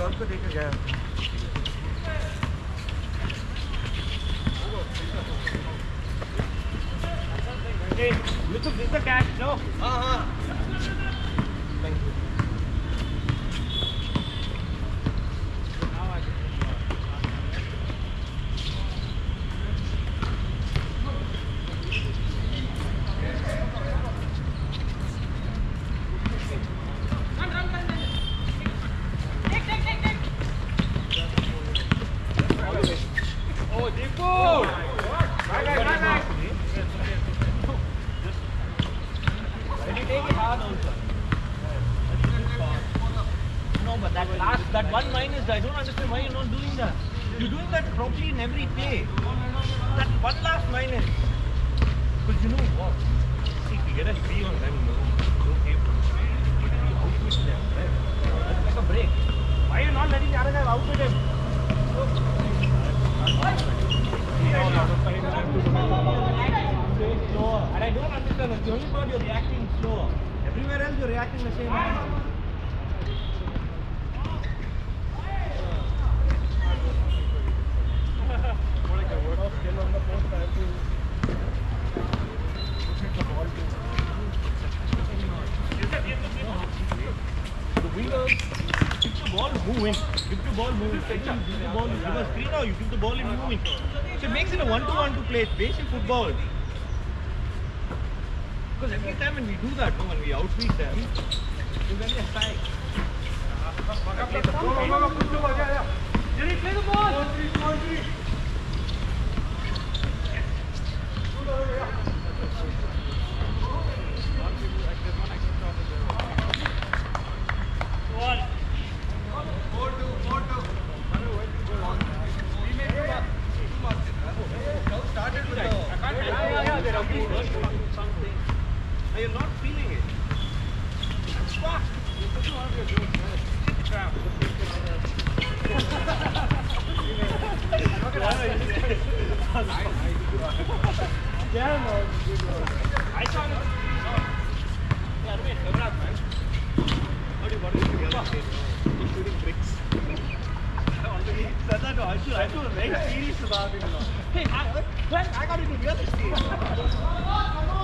और को देखा गया Hey, you took this the cash, no? Uh-huh. Thank you. No, but that last, that one minus, I don't understand why you're not doing that. You're doing that properly in. That one last minus. Because you know what? See, if get a three on them, no? Like a break. Why are you not letting the other guy outwit him? slower. And I don't understand. The only part you're reacting. Everywhere else you're reacting the same way. Moving. The ball moving. Give the ball. You the ball in moving. So it makes it a one-to-one to play. It's basic football. Because every time when we do that, when we outreach them, strike. Jerry, play the ball. Are you're not feeling it? Fuck! I saw it. Yeah, wait, Devrat, man. What do you want to do? He's bricks. Already said that, I feel, I feel very serious about it. Hey, I, I got into real estate.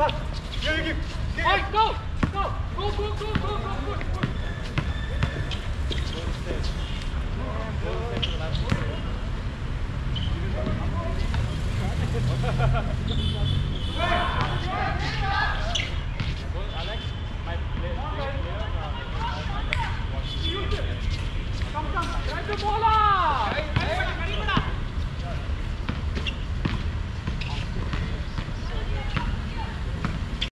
Pass. Give. Hey, go! Go! Go, go, go, go, go, go!